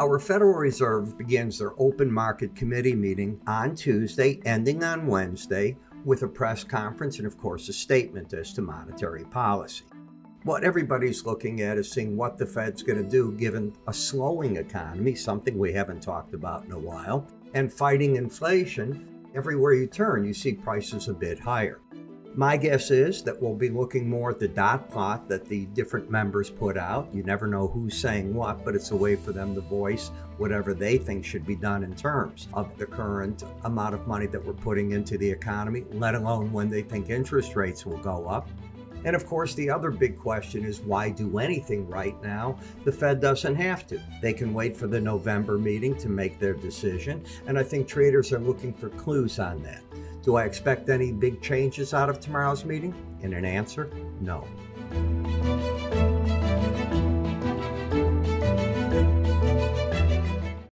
Our Federal Reserve begins their open market committee meeting on Tuesday, ending on Wednesday, with a press conference and, of course, a statement as to monetary policy. What everybody's looking at is seeing what the Fed's going to do given a slowing economy, something we haven't talked about in a while, and fighting inflation. Everywhere you turn, you see prices a bit higher. My guess is that we'll be looking more at the dot plot that the different members put out. You never know who's saying what, but it's a way for them to voice whatever they think should be done in terms of the current amount of money that we're putting into the economy, let alone when they think interest rates will go up. And of course, the other big question is why do anything right now? The Fed doesn't have to. They can wait for the November meeting to make their decision. And I think traders are looking for clues on that. Do I expect any big changes out of tomorrow's meeting? In an answer, no.